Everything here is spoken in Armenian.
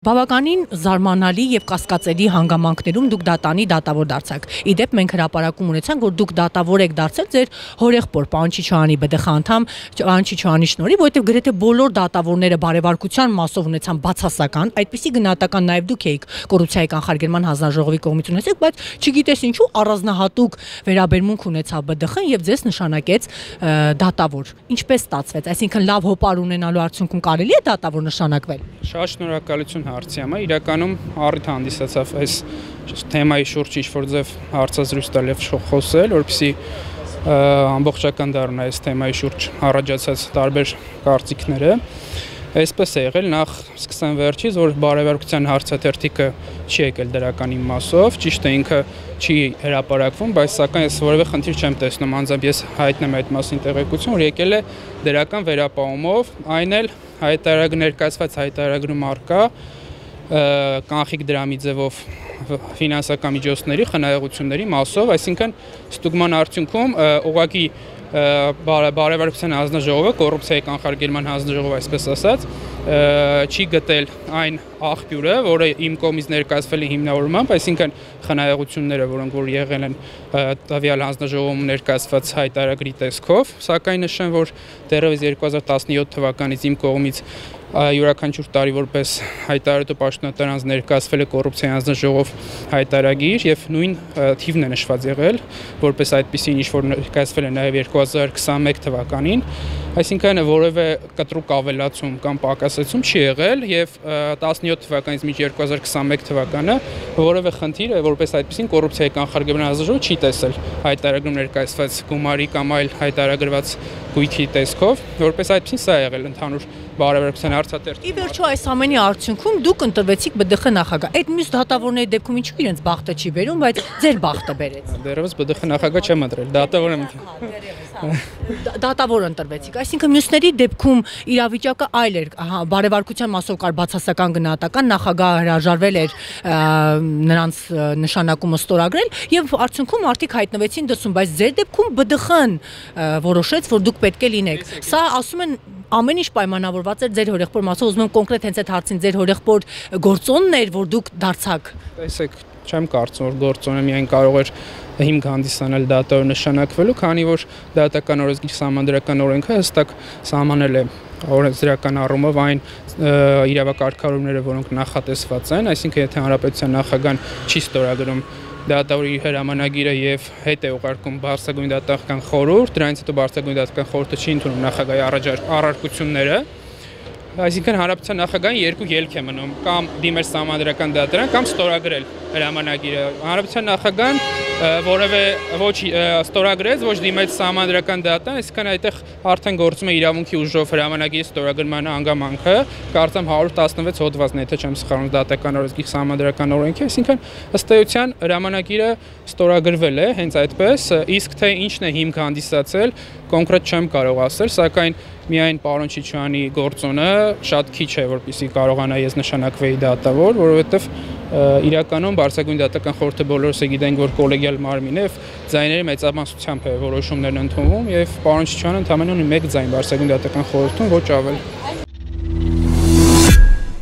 Բավականին զարմանալի եւ կասկածելի հանգամանքներում դուք դատանի դատավոր դարձաք։ Իդեպ մենք հրապարակում ունեցանք, որ դուք դատավոր եք դարձել ձեր հորեղբոր պարոն Չիչոյանի ԲԴԽ անդամ պարոն Չիչոյանի շնորհիվ, որովհետեւ գրեթե բոլոր դատավորները բարևարկության մասով ունեցան բացասական, այդպիսի գնահատական նաեւ դուք եք կոռուպցիայի կանխարգելման հանձնաժողովի կողմից ունեցեք, բայց չգիտես ինչու առանձնահատուկ վերաբերմունք ունեցավ ԲԴԽ-ն եւ ձեզ նշանակեց դատավոր։ Ինչպես ստացվեց, այսինքն լավ հոպար ունենալու արդյունքում կարելի է դատավոր նշանակվել։ Շատ շնորհակալություն հարցի համար իրականում առիթ հանդիսացավ այս թեմայի շուրջ ինչ-որ ձև հարցազրույց տալ եւ խոսել, որպեսզի ամբողջական դառնա այս թեմայի շուրջ առաջացած տարբեր կարծիքները։ Այսպես է եղել, նախ սկսեմ վերջից, որ բարևարկության հարցաթերթիկը չի եկել դրական իմասով, ճիշտ է ինքը չի հրապարակվում, բայց սակայն ես որևէ խնդիր չեմ տեսնում, անձամբ ես հայտնեմ այդ մասին տեղեկություն, որ եկել է դրական վերապահումով, այն էլ հայտարարագ ներկայացված հայտարարագրում արկա կանխիկ դրամի ձևով ֆինանսական միջոցների խնայողությունների մասով, այսինքն ստուգման արդյունքում ուղղակի բարևարության հանձնաժողովը, կոռուպցիայի կանխարգելման հանձնաժողովը, այսպես ասած, չի գտել այն աղբյուրը, որը իմ կողմից ներկայացվել է հիմնավորմամբ, այսինքն խնայողությունները, որոնք որ եղել են տվյալ հանձնաժողովում ներկայացված հայտարարագրի տեսքով, սակայն նշեմ, որ դեռևս 2017 թվականից իմ կողմից յուրաքանչյուր տարի որպես հայտարարතු պաշտոնատարանց ներկայացվել է կոռուպցիայի հանձնաժողով հայտարարագիր եւ նույն թիվն է նշված եղել որպես այդպեսին ինչ որ ներկայացվել է նաեւ 2021 թվականին այսինքն որևէ կտրուկ ավելացում կամ պակասեցում չի եղել եւ 17 թվականից մինչ 2021 թվականը որևէ խնդիր որպես այդպեսին կոռուպցիայի կանխարգելման հանձնաժողովը չի տեսել հայտարարագրում ներկայացված գումարի կամ այլ հայտարարագրված գույքի տեսքով որպես այդպեսին սա եղել ընդհանուր բարևարության հարցատեր։ Ի վերջո այս ամենի արդյունքում դուք ընտրվեցիք ԲԴԽ նախագահ։ Այդ մյուս դատավորների դեպքում ինչու իրենց բախտը չի վերում, բայց ձեր բախտը բերեց։ Դերևս ԲԴԽ նախագահ չեմ ընտրել, դատավոր եմ։ Դատավոր ընտրվեցիք, այսինքն մյուսների դեպքում իրավիճակը այլ էր, հա, բարևարկության մասով կար բացասական գնահատական, նախագահը հրաժարվել էր նրանց նշանակումը ստորագրել եւ արդյունքում արդիկ հայտնվեցին դրսում, բայց ձեր դեպքում ԲԴԽ-ն որոշեց, որ դուք պետք է լինեք։ Սա ասում են ամեն ինչ պայմանավորված էր ձեր հորեղբոր մասով, ուզում եմ կոնկրետ հենց այդ հարցին ձեր հորեղբոր գործոնն էր, որ դուք դարձաք։ Տեսեք, չեմ կարծում, որ գործոնը միայն կարող էր հիմք հանդիսանալ դատավոր նշանակվելու, քանի որ դատական օրենսգիր սահմանադրական օրենքը հստակ սահմանել է օրենսդրական առումով այն իրավակարգավորումները, որոնք նախատեսված են, այսինքն եթե հանրապետության նախագահան չի ստորագրում դատավորի հրամանագիրը եւ հետ է ուղարկում բարձրագույն դատական խորհուրդ, դրանից հետո բարձրագույն դատական խորհուրդը չի ընդունում նախագահի առաջարկությունները, այսինքն հանրապետության նախագահին երկու ելք է մնում կամ դիմել սահմանադրական դատարան կամ ստորագրել հրամանագիրը հանրապետության նախագահան որևէ ոչ ստորագրեց ոչ դիմեց սահմանադրական դատարան այսինքն այդտեղ արդեն գործում է իրավունքի ուժով հրամանագիրի ստորագրման հանգամանքը կարծեմ 116 հոդվածն է եթե չեմ սխալվում դատական օրենքի սահմանադրական օրենքի այսինքն ըստ էության հրամանագիրը ստորագրվել է հենց այդպես իսկ թե ինչն է հիմք հանդիսացել կոնկրետ չեմ կարող ասել սակայն միայն պարոն Չիչյանի գործոնը շատ քիչ է, որպեսզի կարողանա ես նշանակվեի դատավոր, որովհետև իրականում բարձրագույն դատական խորհուրդը բոլորս է գիտենք, որ կոլեգիալ մարմին է, ձայների մեծամասնությամբ է որոշումներն ընդունվում եւ պարոն Չիչյանը ընդամենը ունի 1 ձայն բարձրագույն դատական խորհրդում, ոչ ավել։